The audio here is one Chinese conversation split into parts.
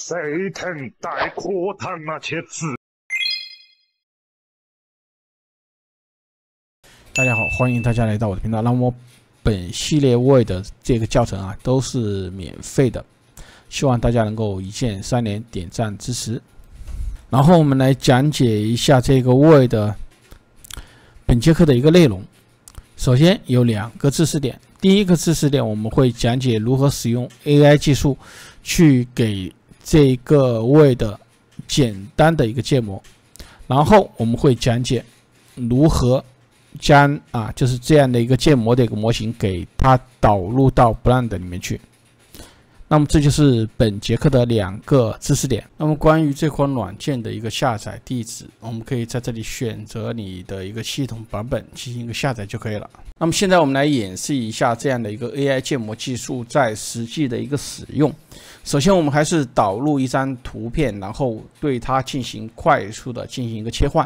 谁肯带课堂那些字？大家好，欢迎大家来到我的频道。那么本系列 Word 的这个教程啊，都是免费的，希望大家能够一键三连、点赞支持。然后我们来讲解一下这个 Word 本节课的一个内容。首先有两个知识点，第一个知识点我们会讲解如何使用 AI 技术去给这个位的简单的一个建模，然后我们会讲解如何将啊就是这样的一个建模的一个模型给它导入到 Blend 里面去。那么这就是本节课的两个知识点。那么关于这款软件的一个下载地址，我们可以在这里选择你的一个系统版本进行一个下载就可以了。那么现在我们来演示一下这样的一个 AI 建模技术在实际的一个使用。首先我们还是导入一张图片，然后对它进行快速的进行一个切换。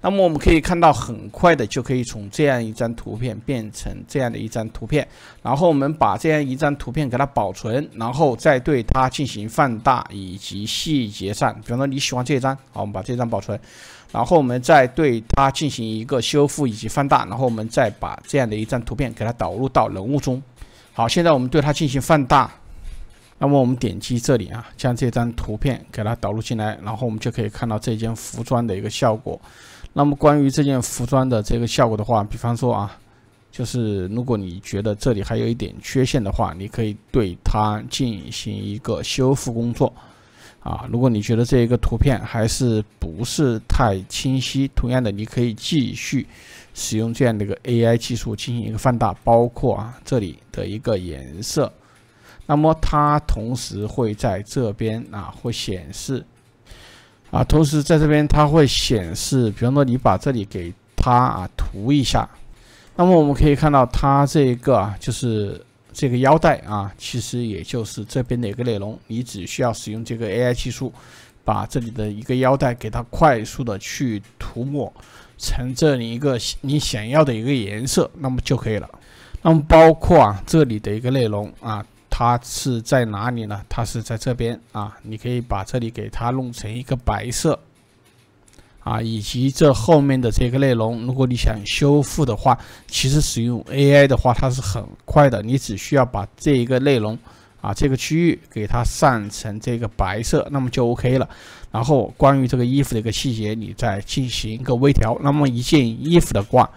那么我们可以看到，很快的就可以从这样一张图片变成这样的一张图片。然后我们把这样一张图片给它保存，然后再对它进行放大以及细节上，比方说你喜欢这张，好，我们把这张保存。然后我们再对它进行一个修复以及放大，然后我们再把这样的一张图片给它导入到人物中。好，现在我们对它进行放大。那么我们点击这里啊，将这张图片给它导入进来，然后我们就可以看到这件服装的一个效果。那么关于这件服装的这个效果的话，比方说啊，就是如果你觉得这里还有一点缺陷的话，你可以对它进行一个修复工作啊。如果你觉得这一个图片还是不是太清晰，同样的你可以继续使用这样的一个 AI 技术进行一个放大，包括啊这里的一个颜色。那么它同时会在这边啊，会显示啊，同时在这边它会显示，比方说你把这里给它啊涂一下，那么我们可以看到它这个啊，就是这个腰带啊，其实也就是这边的一个内容，你只需要使用这个 AI 技术，把这里的一个腰带给它快速的去涂抹成这里一个你想要的一个颜色，那么就可以了。那么包括啊这里的一个内容啊。它是在哪里呢？它是在这边啊，你可以把这里给它弄成一个白色啊，以及这后面的这个内容，如果你想修复的话，其实使用 AI 的话，它是很快的，你只需要把这一个内容啊，这个区域给它上成这个白色，那么就 OK 了。然后关于这个衣服的一个细节，你再进行一个微调，那么一件衣服的话，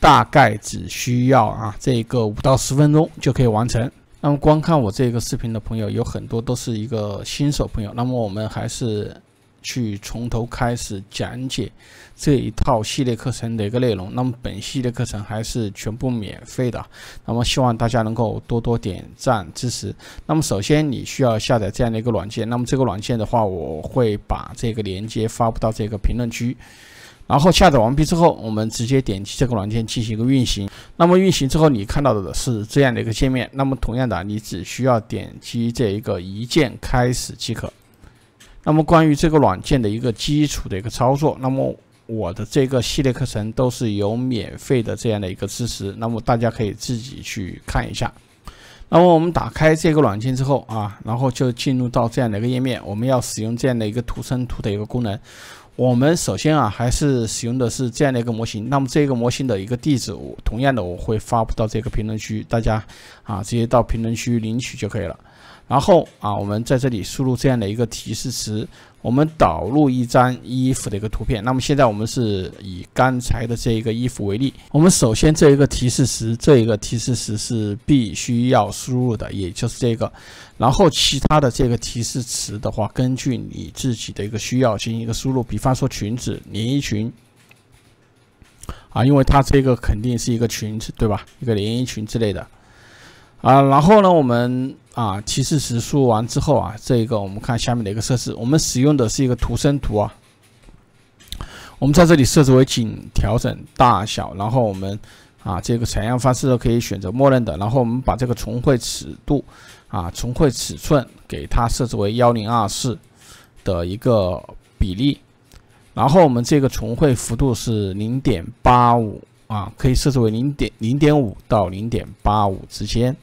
大概只需要啊这个五到十分钟就可以完成。那么观看我这个视频的朋友有很多都是一个新手朋友，那么我们还是去从头开始讲解这一套系列课程的一个内容。那么本系列课程还是全部免费的，那么希望大家能够多多点赞支持。那么首先你需要下载这样的一个软件，那么这个软件的话，我会把这个链接发布到这个评论区。然后下载完毕之后，我们直接点击这个软件进行一个运行。那么运行之后，你看到的是这样的一个界面。那么同样的，你只需要点击这一个一键开始即可。那么关于这个软件的一个基础的一个操作，那么我的这个系列课程都是有免费的这样的一个支持，那么大家可以自己去看一下。那么我们打开这个软件之后啊，然后就进入到这样的一个页面，我们要使用这样的一个图生图的一个功能。我们首先啊，还是使用的是这样的一个模型。那么这个模型的一个地址，我同样的我会发布到这个评论区，大家啊直接到评论区领取就可以了。然后啊，我们在这里输入这样的一个提示词，我们导入一张衣服的一个图片。那么现在我们是以刚才的这一个衣服为例，我们首先这一个提示词，这一个提示词是必须要输入的，也就是这个。然后其他的这个提示词的话，根据你自己的一个需要进行一个输入。比方说裙子、连衣裙啊，因为它这个肯定是一个裙子，对吧？一个连衣裙之类的。啊，然后呢，我们啊提示词输入完之后啊，这个我们看下面的一个设置，我们使用的是一个图生图啊，我们在这里设置为仅调整大小，然后我们啊这个采样方式可以选择默认的，然后我们把这个重绘尺度啊重绘尺寸给它设置为幺零二四的一个比例，然后我们这个重绘幅度是零点八五啊，可以设置为零点零点五到零点八五之间。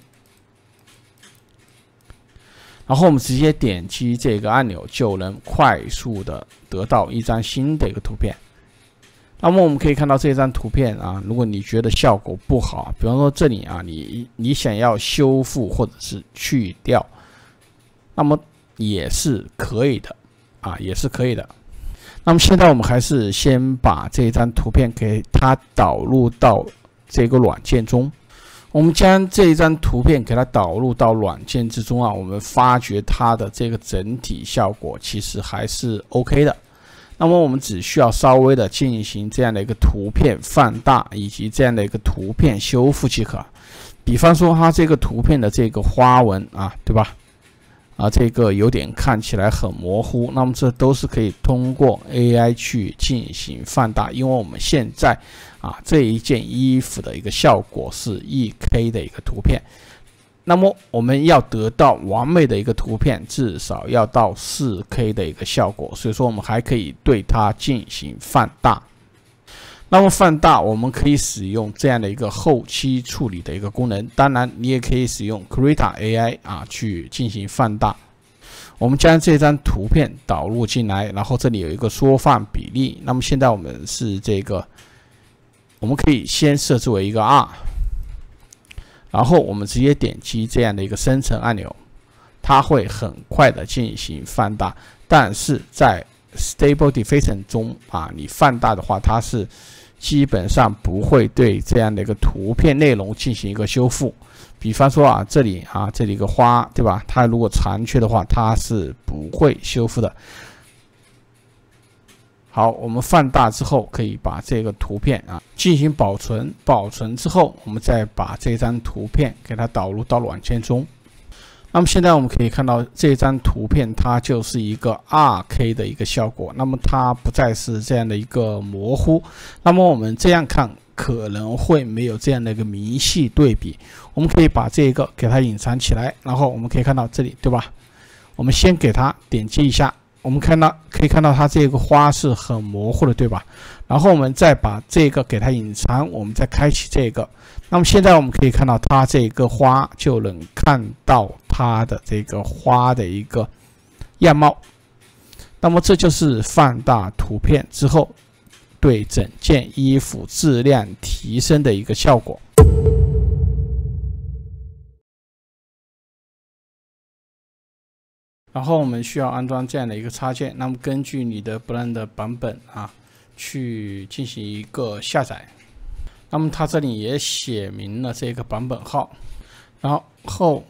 然后我们直接点击这个按钮，就能快速的得到一张新的一个图片。那么我们可以看到这张图片啊，如果你觉得效果不好，比方说这里啊，你你想要修复或者是去掉，那么也是可以的啊，也是可以的。那么现在我们还是先把这张图片给它导入到这个软件中。我们将这一张图片给它导入到软件之中啊，我们发觉它的这个整体效果其实还是 OK 的。那么我们只需要稍微的进行这样的一个图片放大以及这样的一个图片修复即可。比方说它这个图片的这个花纹啊，对吧？啊，这个有点看起来很模糊，那么这都是可以通过 AI 去进行放大，因为我们现在啊这一件衣服的一个效果是 1K 的一个图片。那么我们要得到完美的一个图片，至少要到 4K 的一个效果，所以说我们还可以对它进行放大。那么放大，我们可以使用这样的一个后期处理的一个功能，当然你也可以使用 create AI 啊去进行放大。我们将这张图片导入进来，然后这里有一个缩放比例。那么现在我们是这个，我们可以先设置为一个二。然后我们直接点击这样的一个生成按钮，它会很快的进行放大。但是在 Stable Diffusion 中啊，你放大的话，它是基本上不会对这样的一个图片内容进行一个修复。比方说啊，这里啊，这里一个花，对吧？它如果残缺的话，它是不会修复的。好，我们放大之后，可以把这个图片啊进行保存。保存之后，我们再把这张图片给它导入到软件中。那么现在我们可以看到这张图片，它就是一个 2K 的一个效果。那么它不再是这样的一个模糊。那么我们这样看可能会没有这样的一个明细对比。我们可以把这个给它隐藏起来，然后我们可以看到这里，对吧？我们先给它点击一下。我们看到可以看到它这个花是很模糊的，对吧？然后我们再把这个给它隐藏，我们再开启这个。那么现在我们可以看到它这个花就能看到它的这个花的一个样貌。那么这就是放大图片之后对整件衣服质量提升的一个效果。然后我们需要安装这样的一个插件，那么根据你的 Blend 版本啊，去进行一个下载。那么它这里也写明了这个版本号，然后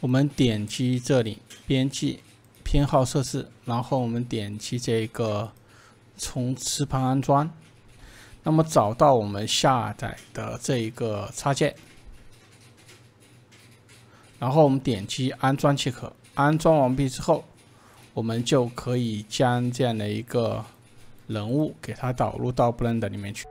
我们点击这里编辑偏好设置，然后我们点击这个从磁盘安装，那么找到我们下载的这一个插件，然后我们点击安装即可。安装完毕之后，我们就可以将这样的一个人物给它导入到 Blender 里面去。